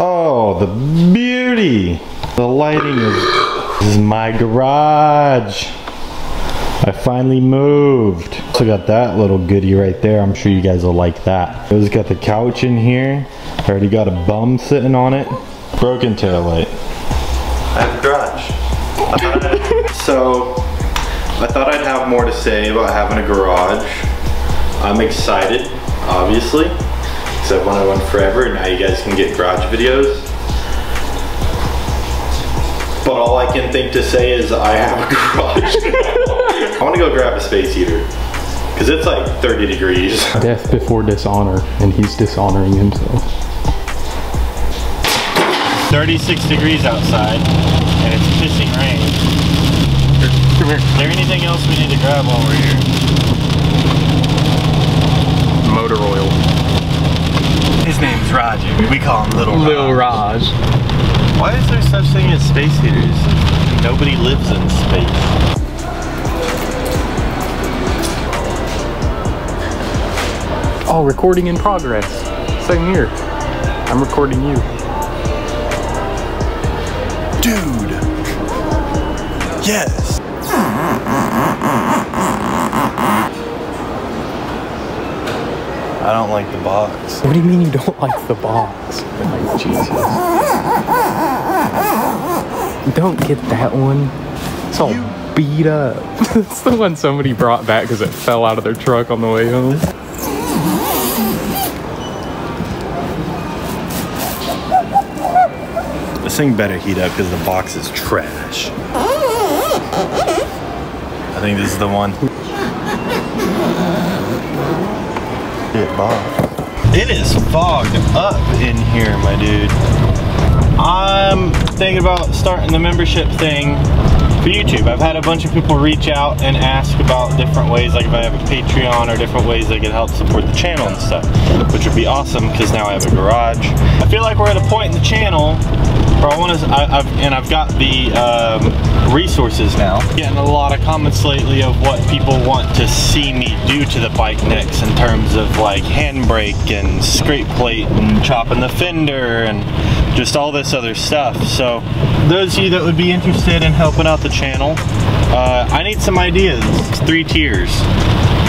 Oh, the beauty. The lighting is, this is my garage. I finally moved. So got that little goodie right there. I'm sure you guys will like that. It's got the couch in here. I already got a bum sitting on it. Broken tail light. I have a garage. so, I thought I'd have more to say about having a garage. I'm excited, obviously, because I've wanted one forever, and now you guys can get garage videos. But all I can think to say is I have a garage. I want to go grab a space heater. Because it's like 30 degrees. Death before dishonor, and he's dishonoring himself. 36 degrees outside, and it's pissing rain. Come here. Is there anything else we need to grab while we're here? Motor oil. His name's Raju. We call him Little Lil Raj. Why is there such thing as space heaters? Nobody lives in space. Oh, recording in progress. Same here. I'm recording you. Dude! Yes! I don't like the box. What do you mean you don't like the box? Like, Jesus. Don't get that one. It's all beat up. it's the one somebody brought back because it fell out of their truck on the way home. This thing better heat up because the box is trash. I think this is the one. It Bob. It is fogged up in here, my dude. I'm thinking about starting the membership thing for YouTube. I've had a bunch of people reach out and ask about different ways, like if I have a Patreon or different ways they could help support the channel and stuff, which would be awesome because now I have a garage. I feel like we're at a point in the channel I want to, I've, and I've got the um, resources now. Getting a lot of comments lately of what people want to see me do to the bike next in terms of like handbrake and scrape plate and chopping the fender and just all this other stuff. So those of you that would be interested in helping out the channel, uh, I need some ideas. It's three tiers.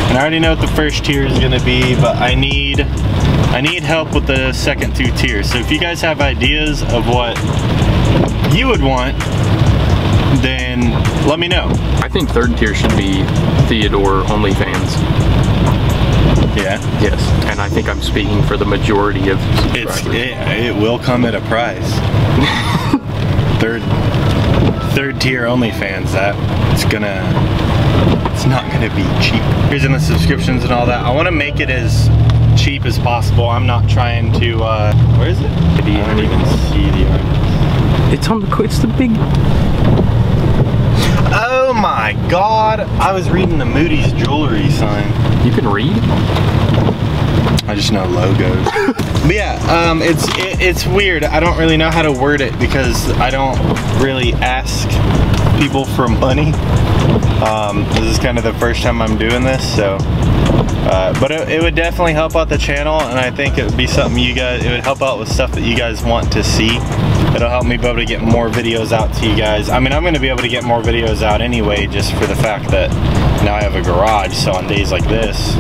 And I already know what the first tier is gonna be, but I need I need help with the second two tiers. So if you guys have ideas of what you would want, then let me know. I think third tier should be Theodore OnlyFans. Yeah. Yes. And I think I'm speaking for the majority of It's it, it will come at a price. third third tier OnlyFans. That it's gonna it's not gonna be cheap. Here's in the subscriptions and all that. I want to make it as cheap as possible. I'm not trying to. Uh, where is it? I don't even see the. arm. It's on the it's the big Oh my God! I was reading the Moody's jewelry sign. you can read? I just know logos. but yeah, um, it's it, it's weird. I don't really know how to word it because I don't really ask people for money. Um, this is kind of the first time I'm doing this, so. Uh, but it, it would definitely help out the channel, and I think it would be something you guys. It would help out with stuff that you guys want to see. It'll help me be able to get more videos out to you guys. I mean, I'm going to be able to get more videos out anyway, just for the fact that now I have a garage. So on days like this,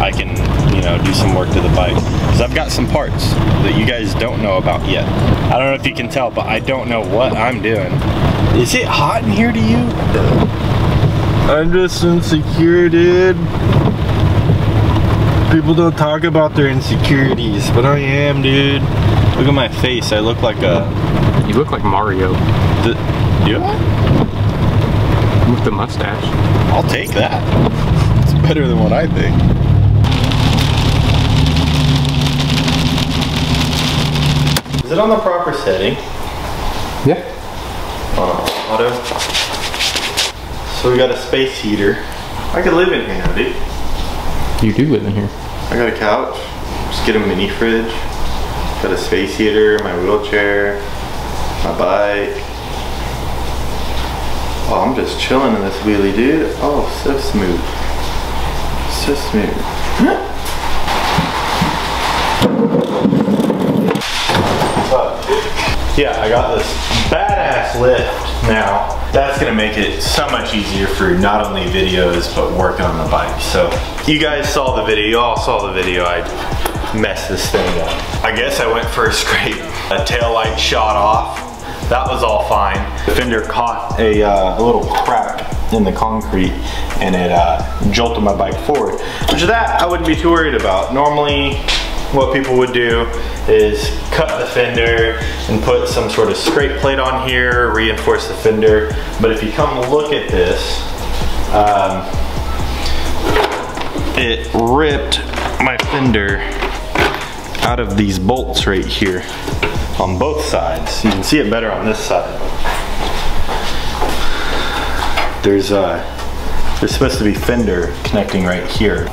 I can, you know, do some work to the bike. Because I've got some parts that you guys don't know about yet. I don't know if you can tell, but I don't know what I'm doing. Is it hot in here to you? I'm just insecure, dude. People don't talk about their insecurities, but I am, dude. Look at my face. I look like a... You look like Mario The, do I? with the mustache. I'll take that. It's better than what I think. Is it on the proper setting? Yeah. On auto. So we got a space heater. I could live in here dude. You do live in here. I got a couch. Just get a mini fridge. Got a space heater, my wheelchair, my bike. Oh, I'm just chilling in this wheelie, dude. Oh, so smooth. So smooth. yeah, I got this badass lift now. That's gonna make it so much easier for not only videos, but working on the bike. So you guys saw the video, you all saw the video. I messed this thing up. I guess I went for a scrape. A tail light shot off. That was all fine. The fender caught a, uh, a little crack in the concrete and it uh, jolted my bike forward. Which that I wouldn't be too worried about. Normally what people would do is cut the fender and put some sort of scrape plate on here, reinforce the fender. But if you come look at this, um, it ripped my fender out of these bolts right here on both sides. You can see it better on this side. There's uh, there's supposed to be fender connecting right here.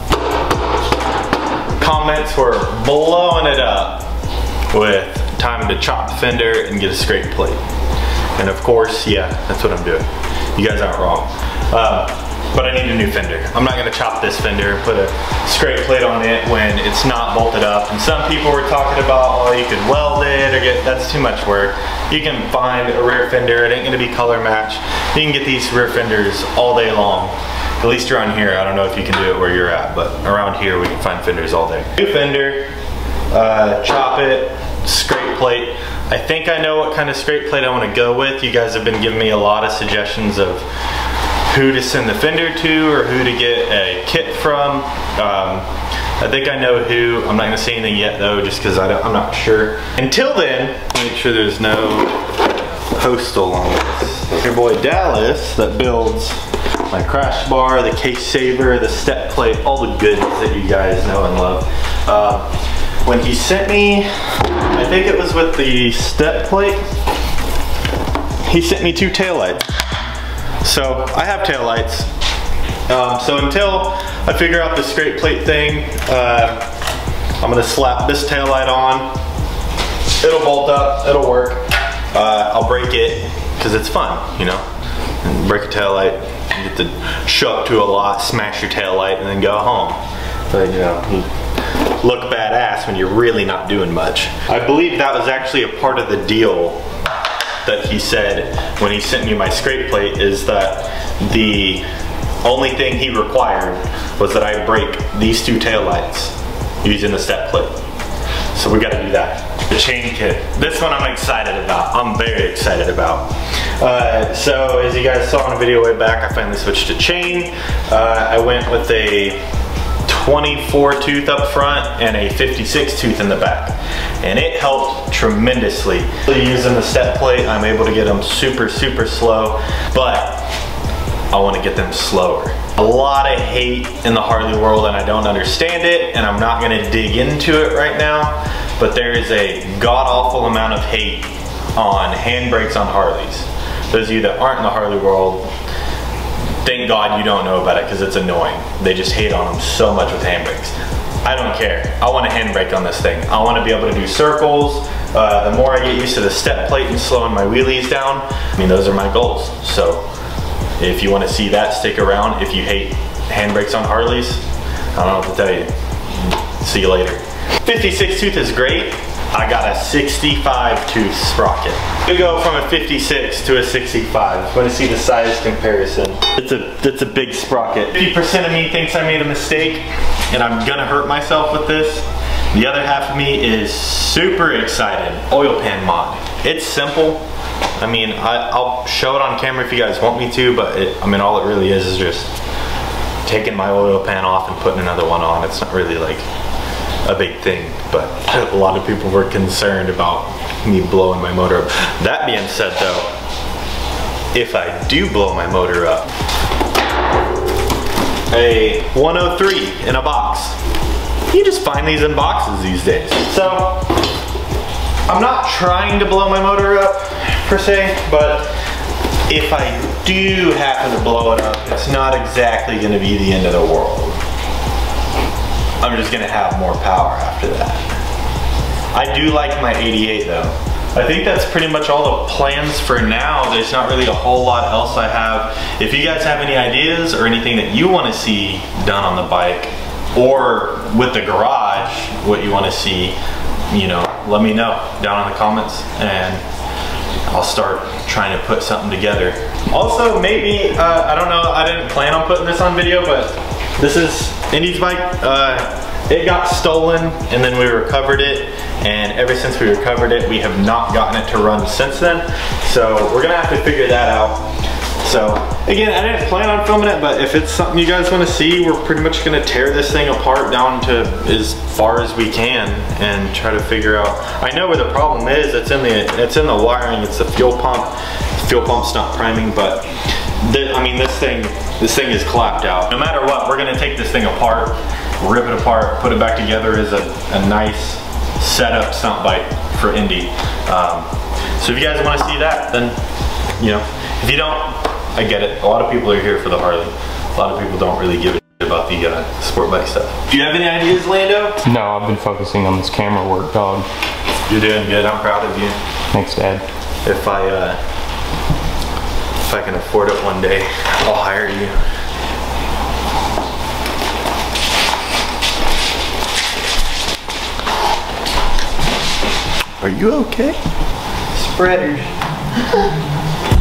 Comments were blowing it up with time to chop the fender and get a scrape plate. And of course, yeah, that's what I'm doing. You guys aren't wrong. Uh, but I need a new fender. I'm not gonna chop this fender, and put a scrape plate on it when it's not bolted up. And some people were talking about, oh, you could weld it or get, that's too much work. You can find a rear fender, it ain't gonna be color match. You can get these rear fenders all day long. At least around here, I don't know if you can do it where you're at, but around here we can find fenders all day. New fender, uh, chop it, scrape plate. I think I know what kind of scrape plate I wanna go with. You guys have been giving me a lot of suggestions of who to send the fender to or who to get a kit from. Um, I think I know who. I'm not gonna say anything yet though, just because I'm not sure. Until then, make sure there's no postal on this. Your boy Dallas that builds my crash bar, the case saver, the step plate, all the goodies that you guys know and love. Uh, when he sent me, I think it was with the step plate, he sent me two taillights. So I have taillights. Um, so until I figure out the scrape plate thing, uh, I'm gonna slap this taillight on. It'll bolt up, it'll work. Uh, I'll break it, because it's fun, you know? And break a tail light, get to show up to a lot, smash your tail light, and then go home. But you know, look badass when you're really not doing much. I believe that was actually a part of the deal that he said when he sent me my scrape plate is that the only thing he required was that I break these two tail lights using the step plate. So we gotta do that. The chain kit. This one I'm excited about. I'm very excited about. Uh, so as you guys saw in a video way back, I finally switched to chain. Uh, I went with a 24 tooth up front and a 56 tooth in the back. And it helped tremendously. Using the step plate, I'm able to get them super, super slow, but I want to get them slower. A lot of hate in the Harley world and I don't understand it and I'm not gonna dig into it right now, but there is a god awful amount of hate on handbrakes on Harleys. Those of you that aren't in the Harley world, thank God you don't know about it because it's annoying. They just hate on them so much with handbrakes. I don't care. I want a handbrake on this thing. I want to be able to do circles. Uh, the more I get used to the step plate and slowing my wheelies down, I mean, those are my goals. So if you want to see that, stick around. If you hate handbrakes on Harleys, I don't know what to tell you. See you later. 56 tooth is great. I got a 65 tooth sprocket. We go from a 56 to a 65. Want to see the size comparison. It's a, it's a big sprocket. 50% of me thinks I made a mistake and I'm gonna hurt myself with this. The other half of me is super excited. Oil pan mod. It's simple. I mean, I, will show it on camera if you guys want me to, but it, I mean, all it really is is just taking my oil pan off and putting another one on. It's not really like a big thing, but a lot of people were concerned about me blowing my motor up. That being said though, if I do blow my motor up, a 103 in a box. You just find these in boxes these days. So, I'm not trying to blow my motor up per se, but if I do happen to blow it up, it's not exactly gonna be the end of the world. I'm just gonna have more power after that. I do like my 88 though. I think that's pretty much all the plans for now. There's not really a whole lot else I have. If you guys have any ideas or anything that you want to see done on the bike or with the garage, what you want to see, you know, let me know down in the comments and I'll start trying to put something together. Also, maybe, uh, I don't know, I didn't plan on putting this on video, but this is Indy's bike. Uh, it got stolen and then we recovered it and ever since we recovered it we have not gotten it to run since then so we're gonna have to figure that out so again I didn't plan on filming it but if it's something you guys want to see we're pretty much gonna tear this thing apart down to as far as we can and try to figure out I know where the problem is it's in the it's in the wiring it's the fuel pump the fuel pump's not priming but the, I mean this thing this thing is clapped out no matter what we're gonna take this thing apart rip it apart, put it back together as a, a nice setup stunt bike for Indy. Um, so if you guys want to see that, then, you know, if you don't, I get it. A lot of people are here for the Harley. A lot of people don't really give a shit about the uh, sport bike stuff. Do you have any ideas, Lando? No, I've been focusing on this camera work, dog. You're doing good. I'm proud of you. Thanks, Dad. If I, uh, if I can afford it one day, I'll hire you. Are you okay? Spreaders.